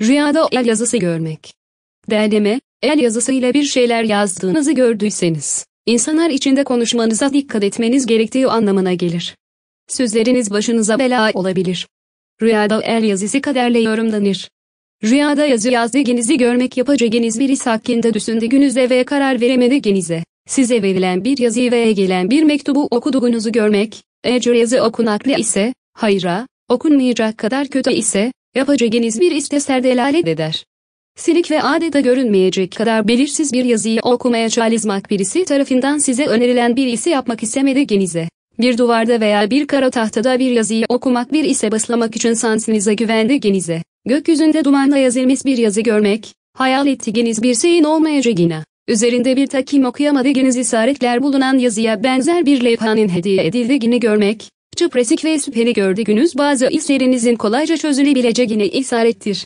Rüyada el yazısı görmek. Derleme, el yazısıyla bir şeyler yazdığınızı gördüyseniz, insanlar içinde konuşmanıza dikkat etmeniz gerektiği anlamına gelir. Sözleriniz başınıza bela olabilir. Rüyada el yazısı kaderle yorumlanır. Rüyada yazı yazdığınızı görmek yapacağınız bir iş hakkında düşündüğünüzde ve karar veremediğinizde, size verilen bir yazıyı veya gelen bir mektubu okuduğunuzu görmek, eğer yazı okunaklı ise, hayra, okunmayacak kadar kötü ise, yapacağınız bir isteser delalet eder. Silik ve adeta görünmeyecek kadar belirsiz bir yazıyı okumaya çalışmak birisi tarafından size önerilen bir ise yapmak istemediğinize. Bir duvarda veya bir kara tahtada bir yazıyı okumak bir ise baslamak için sansınıza güvendiğinize. Gökyüzünde dumanla yazılmış bir yazı görmek, hayal ettiğiniz bir şeyin olmayacağına. Üzerinde bir takim okuyamadığınız işaretler bulunan yazıya benzer bir levhanın hediye edildiğini görmek, çıpresik ve süperi gördüğünüz bazı işlerinizin kolayca çözülebileceğine işarettir.